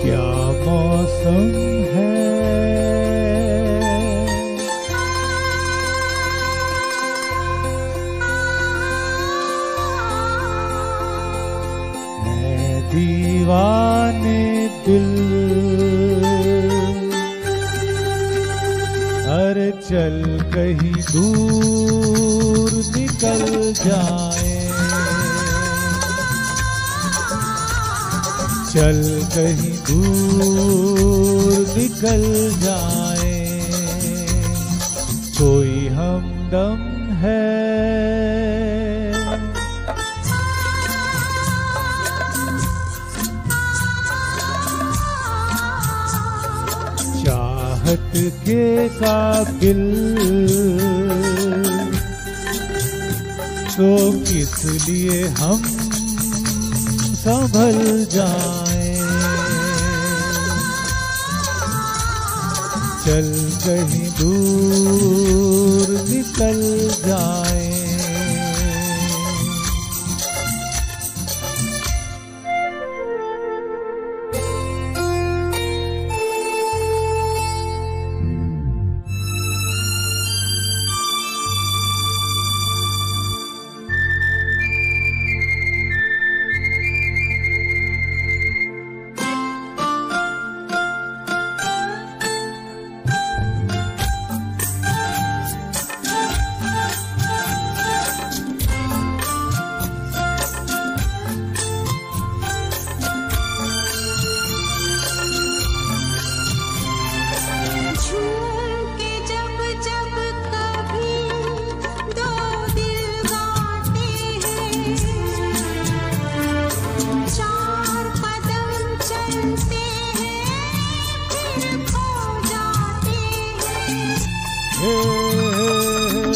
क्या मौसम दीवाने दिल। अरे चल कहीं दूर निकल जाए। चल कहीं दूर निकल जाए। कोई हमदम है चाहत के काबिल तो किस लिए हम संभल जाए? चल कहीं दूर निकल जाए।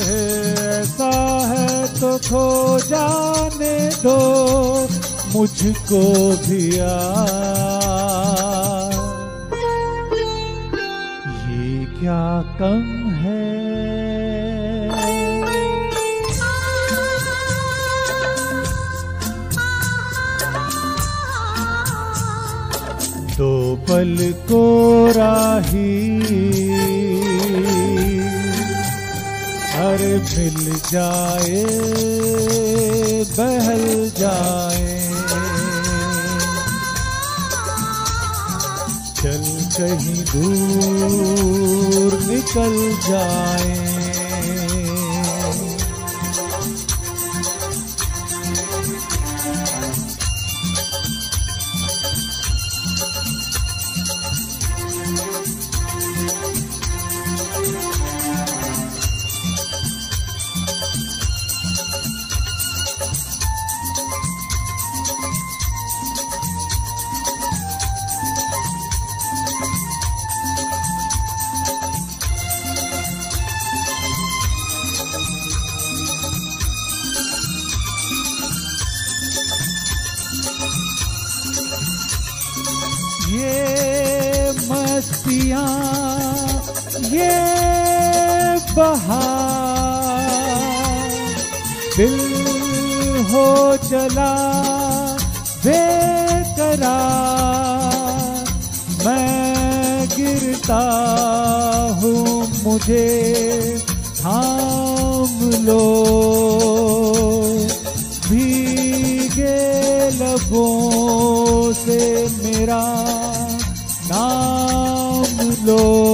ऐसा है तो खो जाने दो, मुझको भी ये क्या कम है? दो पल को राही। हर मिल जाए बहल जाए। चल कहीं दूर निकल जाए। ये मस्तियाँ, ये बहार। दिल हो चला बेकरार। मैं गिरता हूँ मुझे, थाम लो। भीगे लबों से मेरा नाम लो।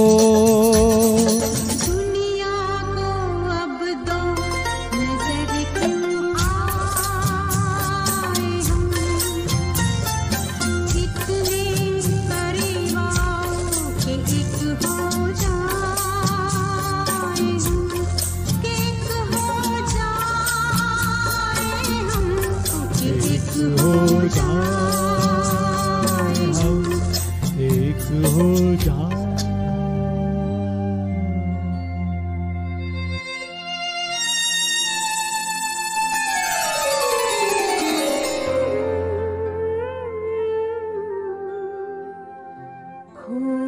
Ooh.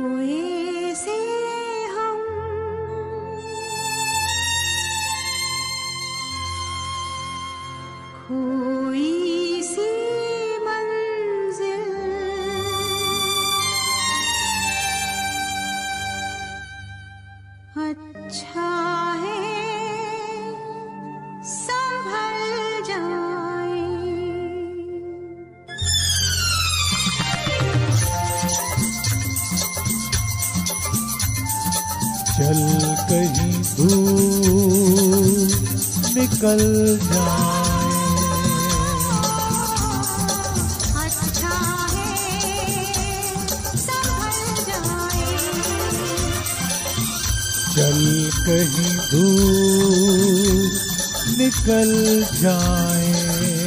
निकल जाए। चल कहीं दूर निकल जाए।